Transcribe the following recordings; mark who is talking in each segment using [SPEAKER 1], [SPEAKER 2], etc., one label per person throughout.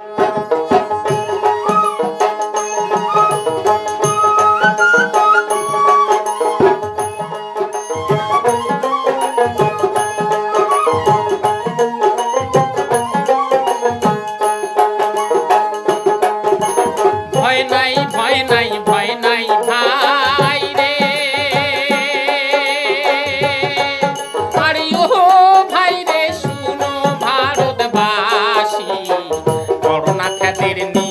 [SPEAKER 1] ভয় in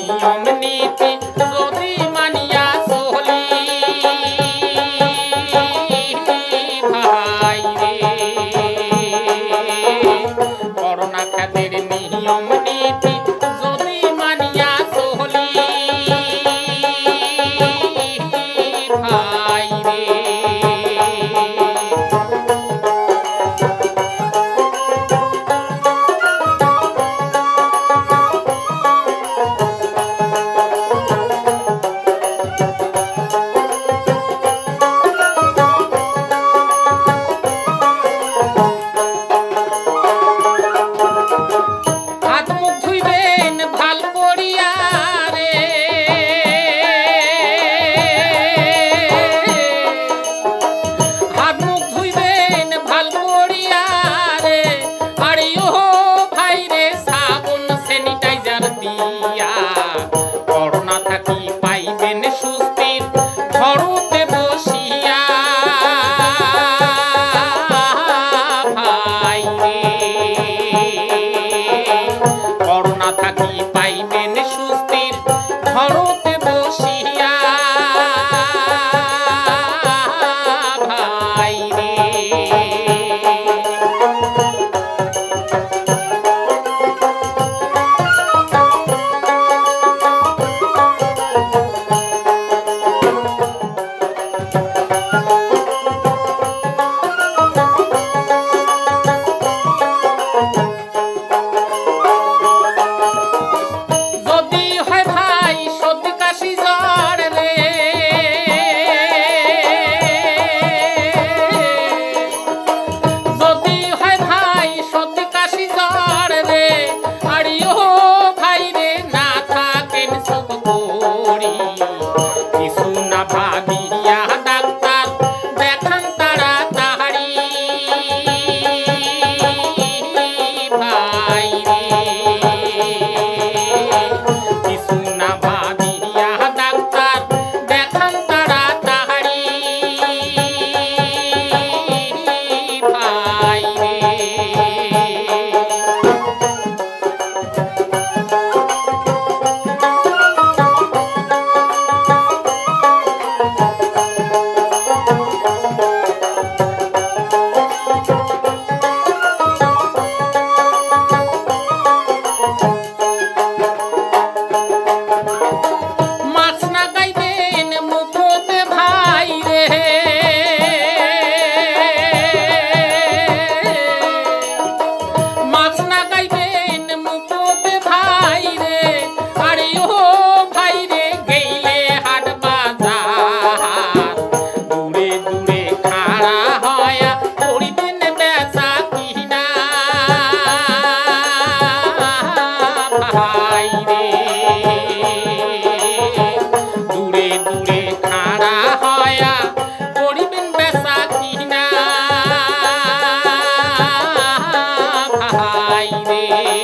[SPEAKER 1] কিছু না ভাবিয়া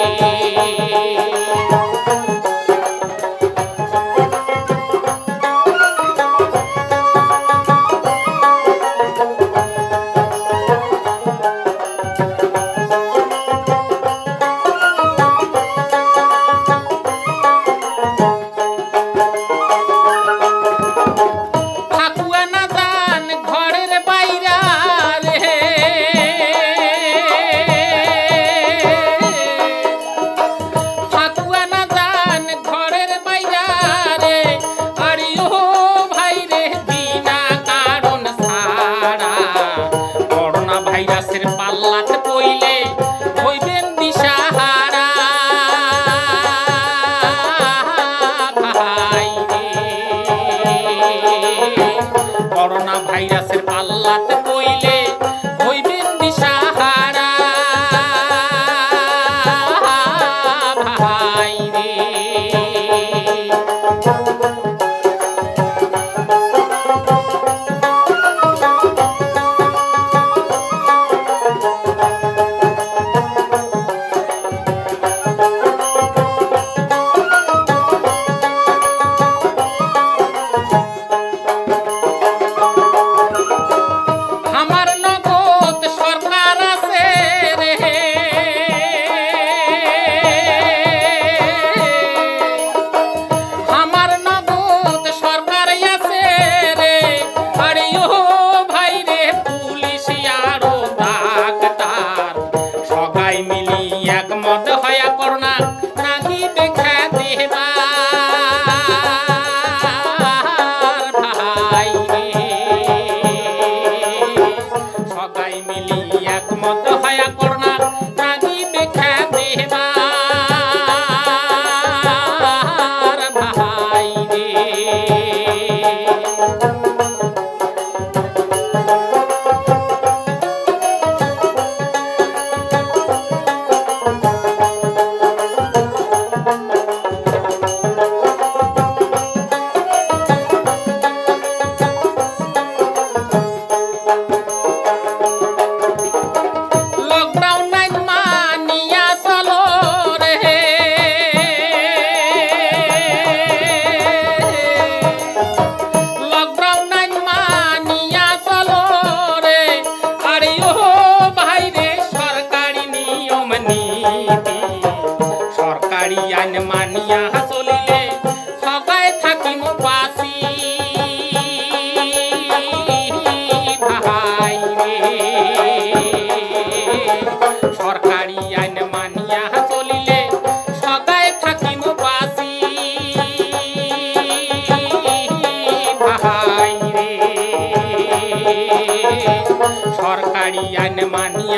[SPEAKER 1] रे Thank you. यान मानी